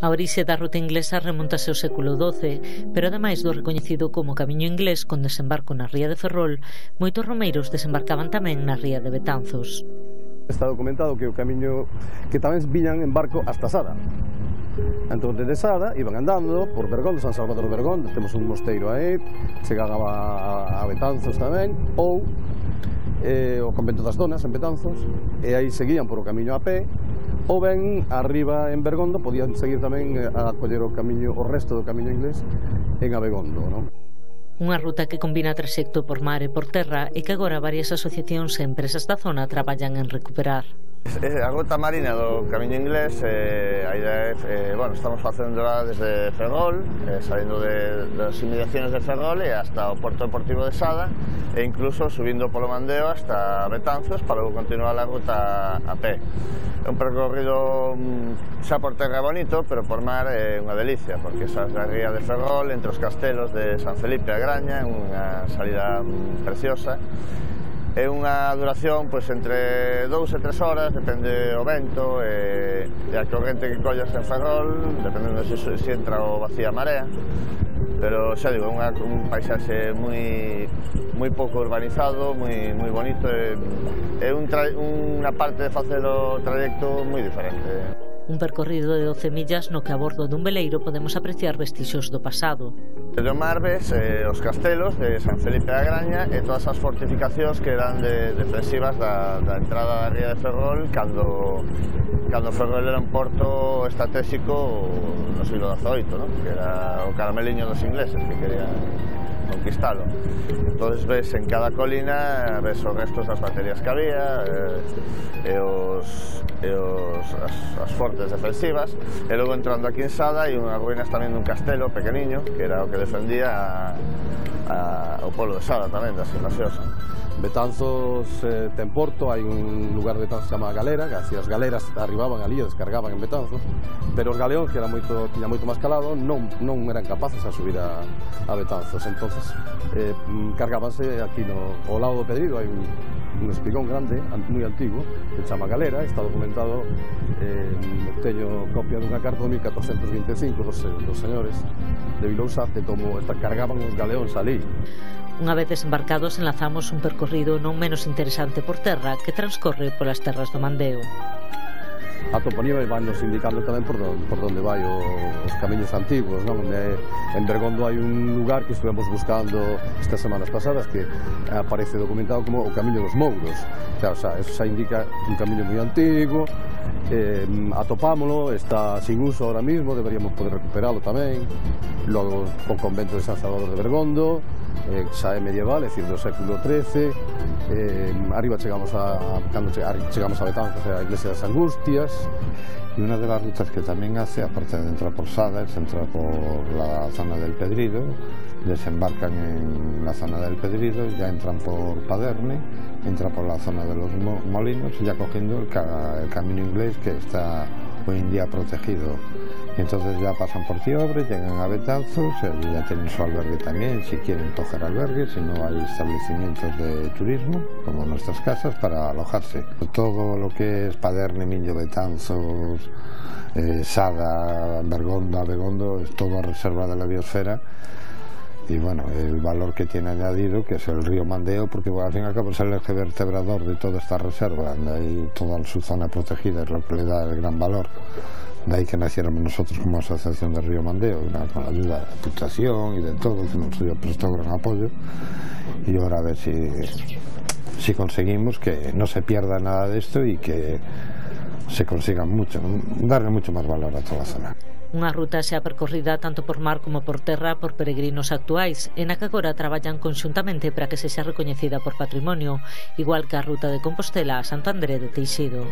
A orixe da ruta inglesa remontase ao século XII, pero ademais do recoñecido como Camiño Inglés con desembarco na ría de Ferrol, moitos romeiros desembarcaban tamén na ría de Betanzos. Está documentado que o camiño que tamén viñan en barco hasta Sada. Entón, desde Sada, iban andando por Bergondo, San Salvador Bergondo, temos un mosteiro aí, chegaba a, a Betanzos tamén, ou eh, o Convento das Donas, en Betanzos, e aí seguían por o camiño a pé, ou ben arriba en Bergondo podían seguir tamén eh, a coller o camiño o resto do camiño inglés en Abegondo, non? Unha ruta que combina traxecto por mar e por terra e que agora varias asociacións e empresas da zona traballan en recuperar. A gota marina do Camiño Inglés eh, a idea é, eh, bueno, estamos facéndola desde Ferrol, eh, saindo de, das inmediaciones de Ferrol e hasta o Porto Deportivo de Sada e incluso subindo polo Mandeo hasta Betanzos para continuar a ruta a pé. É un percorrido mm, xa por terra bonito, pero por mar eh, é unha delicia, porque esa é a ría de Ferrol, entre os castelos de San Felipe a Graña, é unha salida mm, preciosa é unha duración pois, entre 2 e 3 horas, depende o vento, e, e a corrente que collas en Ferrol, dependendo se, se entra ou vacía marea, pero xa digo, é unha, un paisaxe moi, moi pouco urbanizado, moi, moi bonito, e, é un tra, unha parte de facer o trayecto moi diferente un percorrido de 12 millas no que a bordo dun veleiro podemos apreciar vestixios do pasado. Do Marves, eh, os castelos de San Felipe da Graña e todas as fortificacións que eran de, defensivas da, da entrada da ría de Ferrol cando cando Ferrol era un porto estratégico no siglo XVIII, ¿no? que era o carameliño dos ingleses que querían conquistalo. Entonces ves en cada colina ves os restos das baterías que había eh, e os, e os os, as, as fortes defensivas e logo entrando aquí en Sada e unhas ruínas tamén dun castelo pequeniño que era o que defendía a, a, o polo de Sada tamén das invasións. Betanzos eh, ten porto, hai un lugar de Betanzos que se chama Galera, que así as galeras arribaban ali e descargaban en Betanzos, pero os galeóns, que era moito, tiña moito máis calado, non, non eran capaces a subir a, a Betanzos, entonces eh, mm, cargábanse aquí no, ao lado do Pedrigo, hai un, un espigón grande, moi antigo, que chama Galera, está documentado, eh, teño copia dunha carta de 1425 dos, dos señores de Vilousa de como esta, cargaban os galeóns ali. Unha vez desembarcados enlazamos un percorrido non menos interesante por terra que transcorre polas terras do Mandeo. A Poníbal vai nos indicando tamén por, don, por donde vai o, os camiños antigos, non? E, en Bergondo hai un lugar que estuvemos buscando estas semanas pasadas que aparece documentado como o Camiño dos Mouros. Claro, xa, eso xa indica un camiño moi antigo, eh, atopámolo, está sin uso ahora mismo, deberíamos poder recuperalo tamén. Logo, o convento de San Salvador de Bergondo, eh, xa é medieval, é dicir, do século XIII, eh, arriba chegamos a, cando chegamos a Betanzos, a Iglesia das Angustias, E unha das rutas que tamén hace, aparte de entrar por Sades, entrar por la zona del Pedrido, desembarcan en la zona del Pedrido, ya entran por Paderne, entra por la zona de los molinos, ya cogiendo el, ca el camino inglés que está hoy en día protegido. Entonces ya pasan por Tiobre, llegan a Betanzos, ya tienen su albergue también, si quieren coger albergue, si no hay establecimientos de turismo, como nuestras casas, para alojarse. Todo lo que es Paderne, Miño, Betanzos, eh, Sada, Bergondo, Begondo, es todo reserva de la biosfera y bueno, el valor que tiene añadido, que es el río Mandeo, porque bueno, al fin y al cabo es el eje vertebrador de toda esta reserva, y toda su zona protegida es lo que le da el gran valor. De ahí que naciéramos nosotros como Asociación de Río Mandeo, con a ayuda da Deputación e de todo, que nos prestou gran apoio, e agora a ver se si, si conseguimos que non se pierda nada desto e que se consiga mucho, darle mucho máis valor a toda a zona. Unha ruta xa percorrida tanto por mar como por terra por peregrinos actuais, e na que agora traballan conxuntamente para que se xa recoñecida por patrimonio, igual que a ruta de Compostela a Santo André de Teixido.